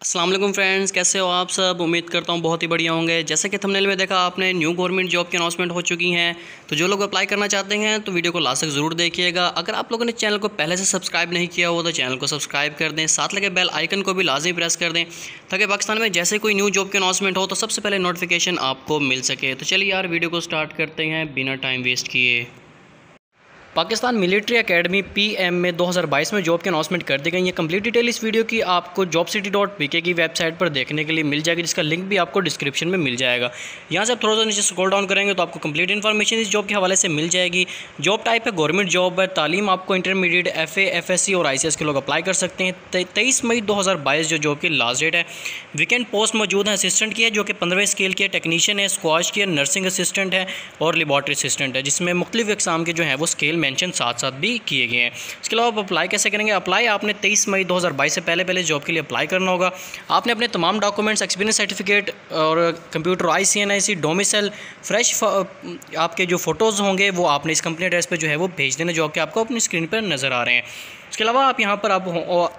Aslam friends कैसे हो आप सब? उम्मीद करता हूँ बहुत ही बढ़िया होंगे। जैसे कि थंबनेल में देखा, आपने न्यू गवर्नमेंट जॉब की अनाउंसमेंट हो चुकी हैं। तो जो लोग अप्लाई करना चाहते हैं तो वीडियो को लास्ट तक ज़रूर देखिएगा। अगर आप लोगों ने चैनल को पहले से सब्सक्राइब नहीं किया हो तो चैनल को सब्सक्राइब कर दें। साथ लगे बेल आइकन को भी लाजमी प्रेस कर दें, ताकि पाकिस्तान में जैसे कोई न्यू जॉब की अनाउंसमेंट हो तो सबसे पहले नोटिफिकेशन आपको मिल सके। तो चलिए यार वीडियो को स्टार्ट करते हैं, बिना टाइम वेस्ट किए। पाकिस्तान मिलिट्री एकेडमी पीएम में 2022 में जॉब की अनाउंसमेंट कर दी गई। है कंप्लीट डिटेल इस वीडियो की आपको जॉब सिटी डॉट पी की वेबसाइट पर देखने के लिए मिल जाएगी, जिसका लिंक भी आपको डिस्क्रिप्शन में मिल जाएगा। यहाँ से आप थोड़ा सा नीचे स्क्रॉल डाउन करेंगे तो आपको कंप्लीट इन्फॉर्मेशन इस जॉब के हवाले से मिल जाएगी। जॉब टाइप है गवर्नमेंट जॉब है, तालीम आपको इंटरमीडिएट एफ़ सी और आई सी एस के लोग अप्लाई कर सकते हैं। तेईस मई दो हज़ार बाईस जो जॉब की लास्ट डेट है। वीकेंड पोस्ट मौजूद है असिस्टेंट की है, जो कि पंद्रहवें स्केल की टेक्नीशियन है स्क्वाश की है नर्सिंग असिस्टेंट है और लेबॉर्ट्री असिस्टेंट है, जिसमें मुख्तलिफ़ एग्ज़ाम के जो है, वो स्केल मैंशन साथ साथ भी किए गए हैं। इसके अलावा आप अप्लाई कैसे करेंगे? अप्लाई आपने तेईस मई 2022 से पहले पहले जॉब के लिए अप्लाई करना होगा। आपने अपने तमाम डॉक्यूमेंट्स एक्सपीरियंस सर्टिफिकेट और computer I C N I C domicile fresh आपके जो फ़ोटोज़ होंगे, वो आपने इस कंपनी एड्रेस पर जो है वो भेज देना, जो कि आपको अपनी स्क्रीन पर नज़र आ रहे हैं। इसके अलावा आप यहाँ पर आप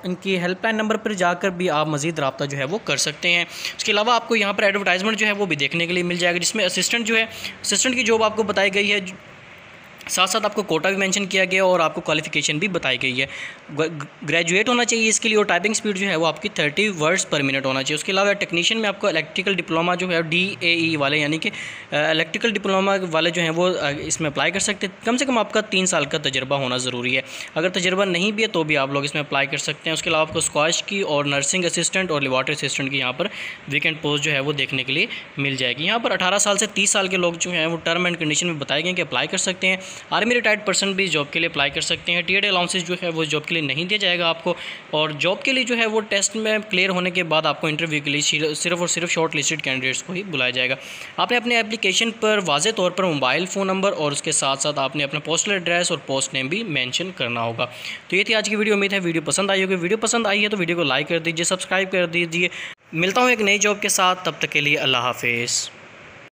इनकी हेल्पलाइन नंबर पर जाकर भी आप मज़ीद रबता जो है वो कर सकते हैं। इसके अलावा आपको यहाँ पर एडवर्टाइजमेंट जो है वो भी देखने के लिए मिल जाएगा, जिसमें असिस्टेंट जो है असिस्टेंट की जॉब आपको बताई गई है साथ साथ आपको कोटा भी मेंशन किया गया और आपको क्वालिफिकेशन भी बताई गई है। ग्रेजुएट होना चाहिए इसके लिए और टाइपिंग स्पीड जो है वो आपकी थर्टी वर्ड्स पर मिनट होना चाहिए। उसके अलावा टेक्नीशियन में आपको इलेक्ट्रिकल डिप्लोमा जो है डी ए ई वाले यानी कि इलेक्ट्रिकल डिप्लोमा वाले जो हैं वो इसमें अप्लाई कर सकते हैं। कम से कम आपका तीन साल का तजर्बा होना ज़रूरी है। अगर तजर्बा नहीं भी है तो भी आप लोग इसमें अप्लाई कर सकते हैं। उसके अलावा आपको स्क्वाश की और नर्सिंग असिस्टेंट और लेबॉर्ट्री असिस्टेंट की यहाँ पर वीकेंड पोस्ट जो है वो देखने के लिए मिल जाएगी। यहाँ पर अठारह साल से तीस साल के लोग जो हैं वो टर्म एंड कंडीशन में बताए गए कि अप्लाई कर सकते हैं। आर्मी रिटायर्ड पर्सन भी जॉब के लिए अप्लाई कर सकते हैं। टी एड अलाउंसेज जो है वो जॉब के लिए नहीं दिया जाएगा आपको और जॉब के लिए जो है वो टेस्ट में क्लियर होने के बाद आपको इंटरव्यू के लिए सिर्फ़ और सिर्फ़ शॉर्ट लिस्टेड कैंडिडेट्स को ही बुलाया जाएगा। आपने अपने एप्लीकेशन पर वाजे तौर पर मोबाइल फ़ोन नंबर और उसके साथ साथ आपने अपना पोस्टल एड्रेस और पोस्ट नेम भी मैंशन करना होगा। तो ये थी आज की वीडियो। उम्मीद है वीडियो पसंद आई होगी। वीडियो पसंद आई है तो वीडियो को लाइक कर दीजिए, सब्सक्राइब कर दीजिए। मिलता हूँ एक नई जॉब के साथ। तब तक के लिए अल्लाह हाफिज़।